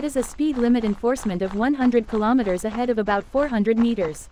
It is a speed limit enforcement of 100 kilometers ahead of about 400 meters.